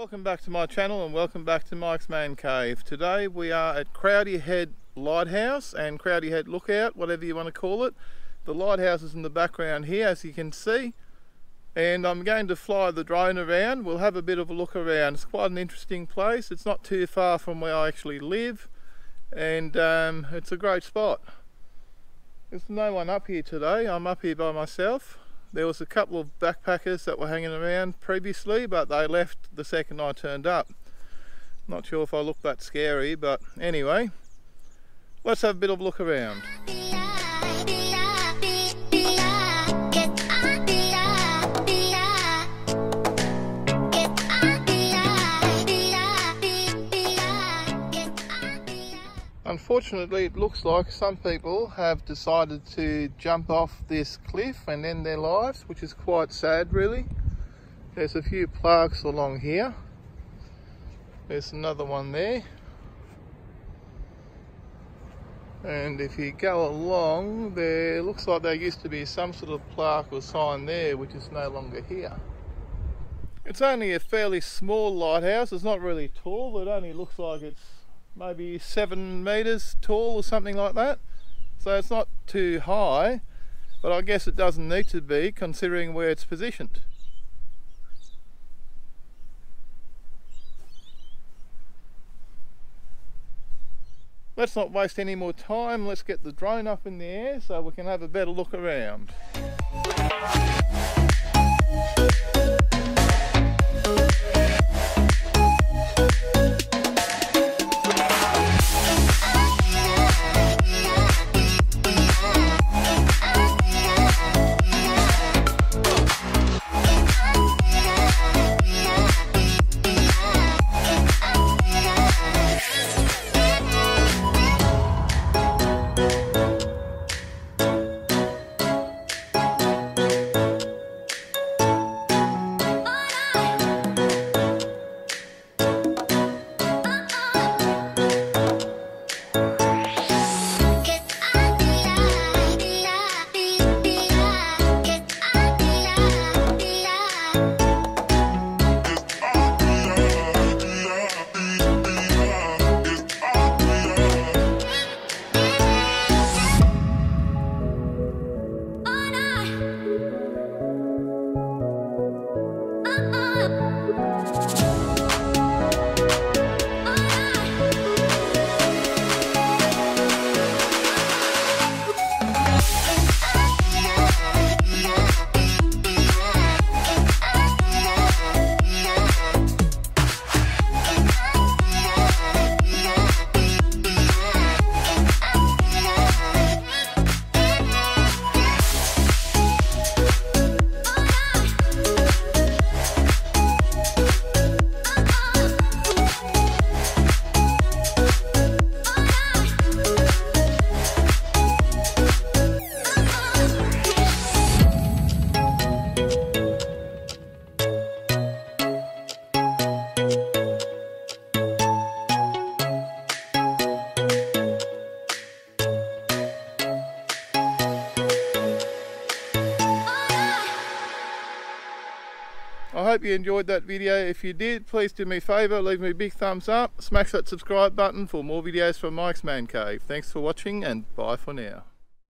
Welcome back to my channel and welcome back to Mike's Man Cave. Today we are at Crowdy Head Lighthouse and Crowdy Head Lookout, whatever you want to call it. The lighthouse is in the background here as you can see and I'm going to fly the drone around. We'll have a bit of a look around. It's quite an interesting place. It's not too far from where I actually live and um, it's a great spot. There's no one up here today. I'm up here by myself. There was a couple of backpackers that were hanging around previously, but they left the second I turned up. Not sure if I look that scary, but anyway, let's have a bit of a look around. Unfortunately, it looks like some people have decided to jump off this cliff and end their lives, which is quite sad, really. There's a few plaques along here. There's another one there. And if you go along, there looks like there used to be some sort of plaque or sign there, which is no longer here. It's only a fairly small lighthouse. It's not really tall. It only looks like it's maybe seven meters tall or something like that. So it's not too high, but I guess it doesn't need to be considering where it's positioned. Let's not waste any more time. Let's get the drone up in the air so we can have a better look around. Hope you enjoyed that video. If you did, please do me a favour, leave me a big thumbs up, smash that subscribe button for more videos from Mike's Man Cave. Thanks for watching and bye for now.